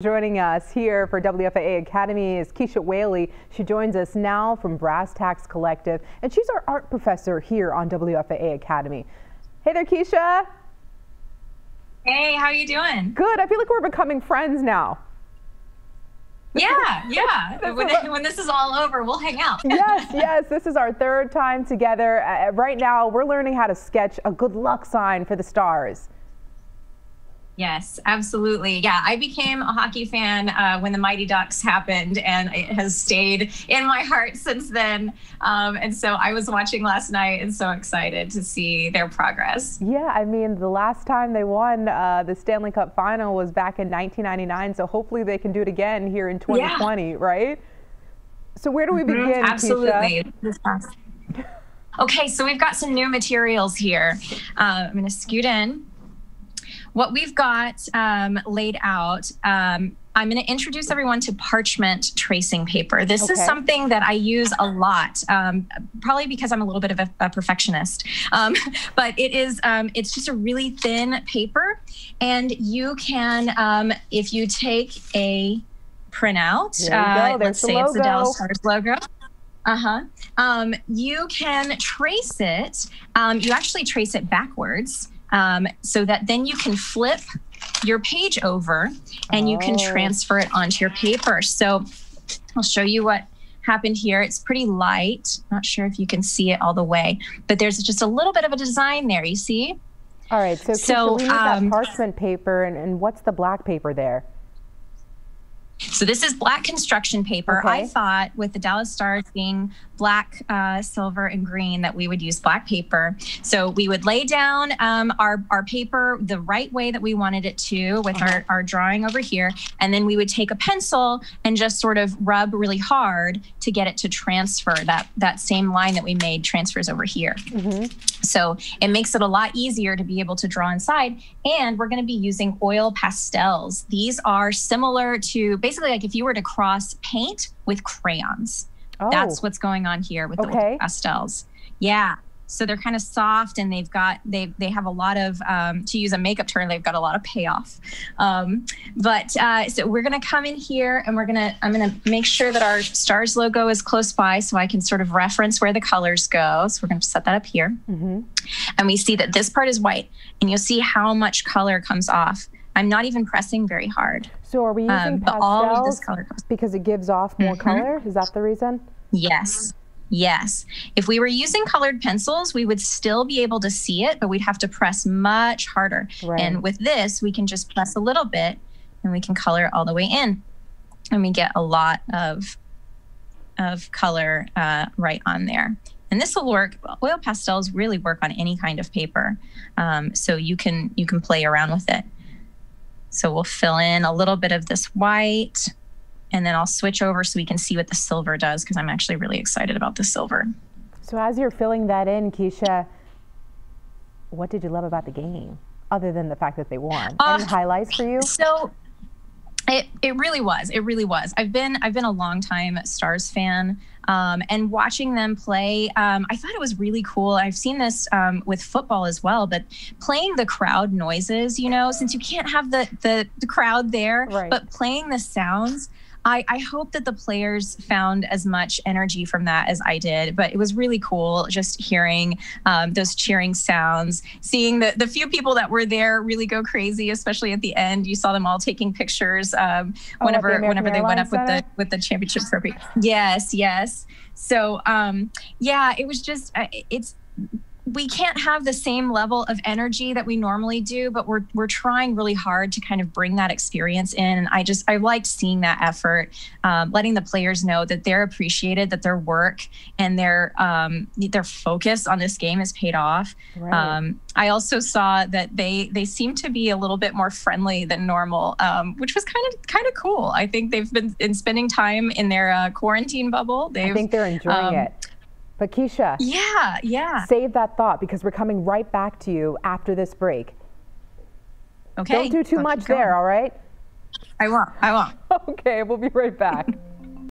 Joining us here for WFAA Academy is Keisha Whaley. She joins us now from Brass Tacks Collective, and she's our art professor here on WFAA Academy. Hey there, Keisha. Hey, how are you doing? Good. I feel like we're becoming friends now. Yeah, yeah. when, when, this is all over, we'll hang out. yes, yes. This is our third time together. Uh, right now, we're learning how to sketch a good luck sign for the stars. Yes, absolutely. Yeah, I became a hockey fan uh, when the Mighty Ducks happened, and it has stayed in my heart since then. Um, and so I was watching last night and so excited to see their progress. Yeah, I mean, the last time they won uh, the Stanley Cup final was back in 1999, so hopefully they can do it again here in 2020, yeah. right? So where do we mm-hmm, begin? Absolutely. Okay, so we've got some new materials here. Uh, I'm going to scoot in what we've got um, laid out. Um, I'm going to introduce everyone to parchment tracing paper. This okay. is something that I use a lot, um, probably because I'm a little bit of a, a perfectionist. Um, but it is, um, it's just a really thin paper, and you can, um, if you take a printout, uh, let's say it's the Dallas Stars logo. Uh huh. Um, you can trace it. Um, you actually trace it backwards um, so that then you can flip your page over and oh. you can oh. transfer it onto your paper. So I'll show you what happened here. It's pretty light. Not sure if you can see it all the way, but there's just a little bit of a design there. You see? All right. So, so we need um, that parchment paper, and, and what's the black paper there? So this is black construction paper. Okay. I thought with the Dallas Stars being black, uh, silver, and green that we would use black paper. So we would lay down um, our, our paper the right way that we wanted it to with our, our drawing over here. And then we would take a pencil and just sort of rub really hard to get it to transfer that, that same line that we made transfers over here. Mm-hmm. So it makes it a lot easier to be able to draw inside. And we're going to be using oil pastels. These are similar to basically like if you were to cross paint with crayons. Oh. That's what's going on here with okay. the pastels. Yeah. So they're kind of soft and they've got they they have a lot of um, to use a makeup term they've got a lot of payoff. Um, but uh, so we're gonna come in here and we're gonna I'm gonna make sure that our stars logo is close by so I can sort of reference where the colors go. So we're gonna set that up here, mm-hmm. and we see that this part is white and you'll see how much color comes off. I'm not even pressing very hard. So are we using um, pastels all of this color because it gives off more mm-hmm. color? Is that the reason? Yes. Yes. If we were using colored pencils, we would still be able to see it, but we'd have to press much harder. Right. And with this, we can just press a little bit and we can color all the way in. And we get a lot of of color uh, right on there. And this will work. Oil pastels really work on any kind of paper, um, so you can you can play around with it. So we'll fill in a little bit of this white and then I'll switch over so we can see what the silver does because I'm actually really excited about the silver. So as you're filling that in, Keisha, what did you love about the game other than the fact that they won? Uh, Any highlights for you? So it it really was. It really was. I've been I've been a long time Stars fan. Um, and watching them play, um, I thought it was really cool. I've seen this um, with football as well, but playing the crowd noises, you know, since you can't have the the, the crowd there, right. but playing the sounds. I, I hope that the players found as much energy from that as I did. But it was really cool just hearing um, those cheering sounds, seeing the, the few people that were there really go crazy, especially at the end. You saw them all taking pictures um, oh, whenever the whenever they went up with the with the championship trophy. Yes, yes. So um, yeah, it was just uh, it's we can't have the same level of energy that we normally do, but we're we're trying really hard to kind of bring that experience in. And I just I liked seeing that effort, um, letting the players know that they're appreciated, that their work and their um, their focus on this game has paid off. Right. Um, I also saw that they they seem to be a little bit more friendly than normal, um, which was kind of kind of cool. I think they've been in spending time in their uh, quarantine bubble. They've, I think they're enjoying um, it. But Keisha, yeah, yeah. Save that thought because we're coming right back to you after this break. Okay. Don't do too much there, all right? I won't. I won't. Okay, we'll be right back.